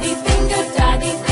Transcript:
daddy finger, daddy finger.